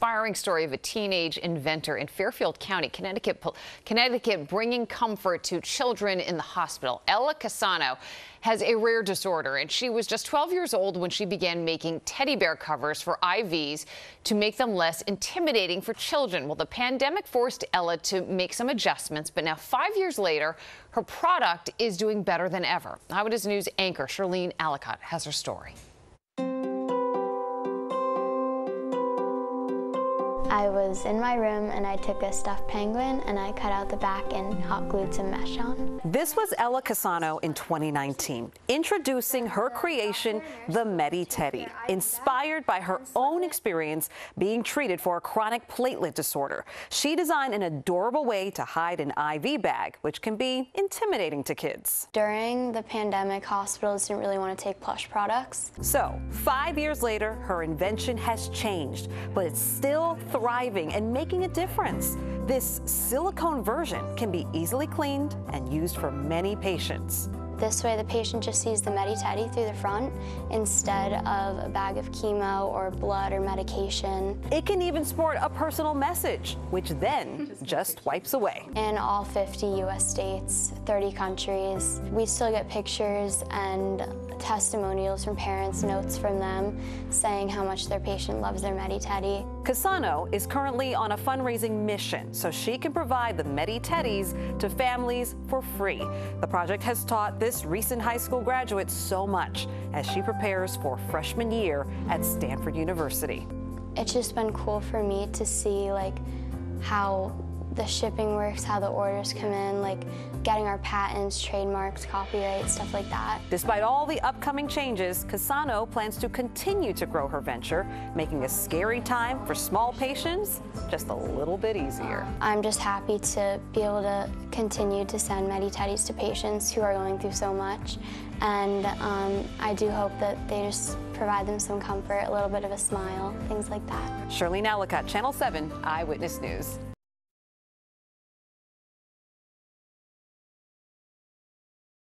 inspiring story of a teenage inventor in Fairfield County, Connecticut, Connecticut bringing comfort to children in the hospital. Ella Casano has a rare disorder, and she was just 12 years old when she began making teddy bear covers for IVs to make them less intimidating for children. Well, the pandemic forced Ella to make some adjustments, but now five years later, her product is doing better than ever. Eyewitness News anchor Shirleen Allicot has her story. I was in my room and I took a stuffed penguin and I cut out the back and hot glued some mesh on. This was Ella Casano in 2019, introducing her creation, the Medi Teddy, inspired by her own experience being treated for a chronic platelet disorder. She designed an adorable way to hide an IV bag, which can be intimidating to kids. During the pandemic, hospitals didn't really want to take plush products. So, five years later, her invention has changed, but it's still thriving and making a difference. This silicone version can be easily cleaned and used for many patients. This way the patient just sees the Medi-Teddy through the front instead of a bag of chemo or blood or medication. It can even sport a personal message, which then just wipes away. In all 50 U.S. states, 30 countries, we still get pictures and testimonials from parents, notes from them saying how much their patient loves their Medi-Teddy. Casano is currently on a fundraising mission so she can provide the Medi-Teddies to families for free. The project has taught this recent high school graduate so much as she prepares for freshman year at Stanford University. It's just been cool for me to see like how the shipping works, how the orders come in, like getting our patents, trademarks, copyright, stuff like that. Despite all the upcoming changes, Casano plans to continue to grow her venture, making a scary time for small patients just a little bit easier. I'm just happy to be able to continue to send Medi-Teddies to patients who are going through so much. And um, I do hope that they just provide them some comfort, a little bit of a smile, things like that. Shirleen Allicot, Channel 7 Eyewitness News.